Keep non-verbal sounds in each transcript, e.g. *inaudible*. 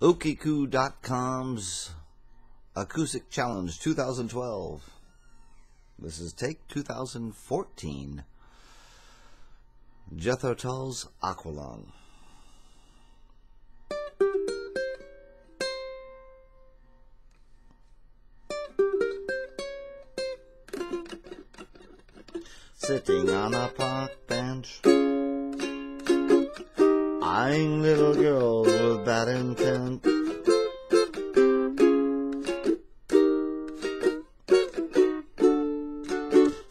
Ukuuku.com's Acoustic Challenge 2012. This is take 2014. Jethro Tull's Aqualung. Sitting on a park bench, eyeing little girls with bad intent.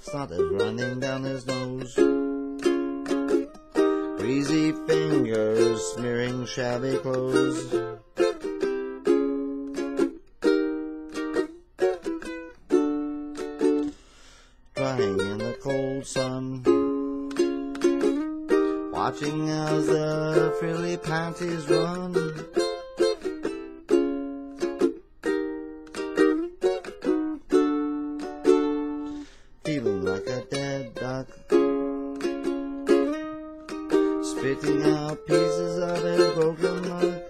Started running down his nose. Greasy fingers smearing shabby clothes. Watching as the frilly panties run. Feeling like a dead duck. Spitting out pieces of his broken luck.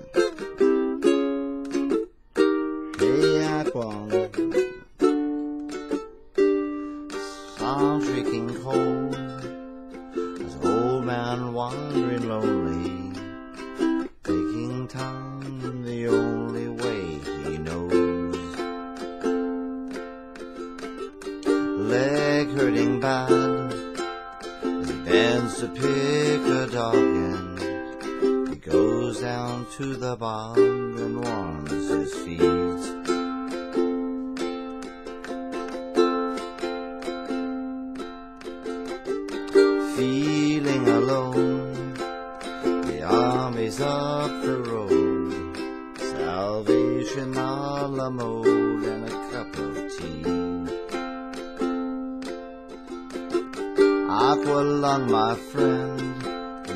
Hey. Some shrieking cold. Man wandering lonely. Taking time the only way he knows. Leg hurting bad. He bends to pick a dog and he goes down to the bog and warms his feet. Feeling alone, the army's up the road. Salvation a la mode and a cup of tea. Aqualung, my friend,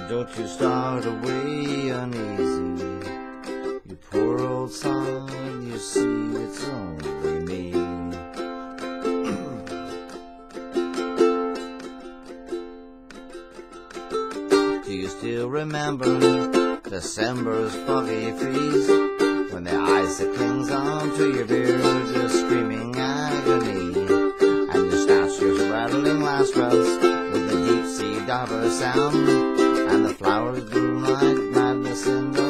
don't you start away uneasy. Remember December's foggy freeze when the ice clings onto your beard is screaming agony, and your statues rattling last rust with the deep sea diver sound, and the flowers bloom like madness in the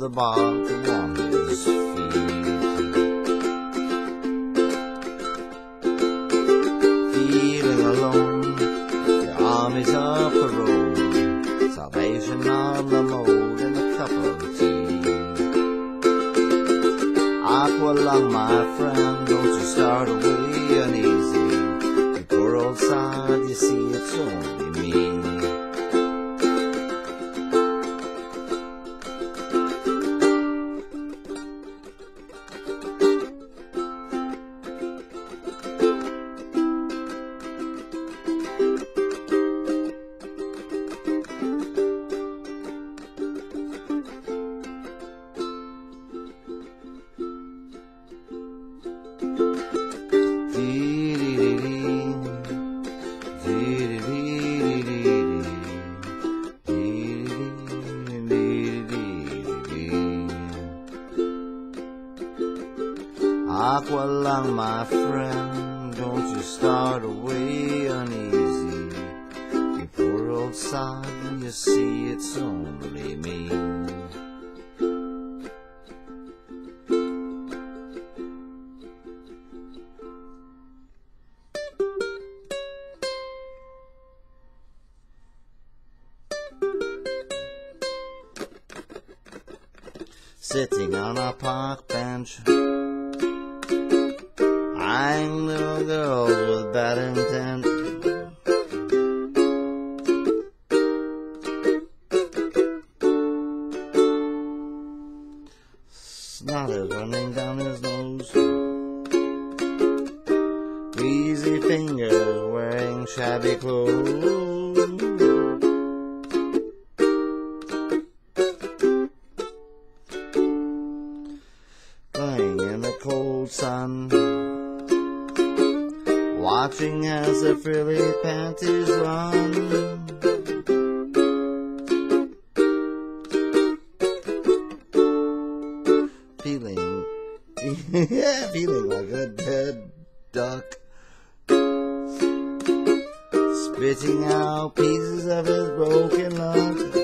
the to warm his feet. Feeling alone, the army's up the road, salvation on the mold and a cup of tea. Aqualung, my friend, don't you start away uneasy. The poor old side, you see, it's only Aqualung, my friend, don't you start away uneasy. You poor old son, you see it's only me. Sitting on a park bench, little girls with bad intent. Snot is running down his nose. Greasy fingers wearing shabby clothes. Watching as the frilly panties run. Feeling, yeah, *laughs* feeling like a dead duck. Spitting out pieces of his broken luck.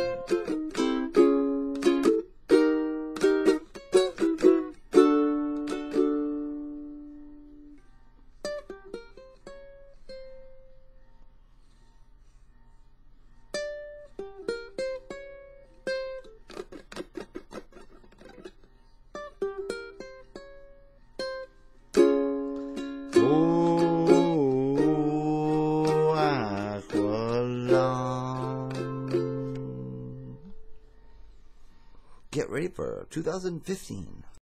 For 2015.